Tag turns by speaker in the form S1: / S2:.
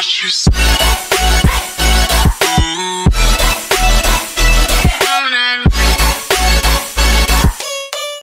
S1: what you
S2: say.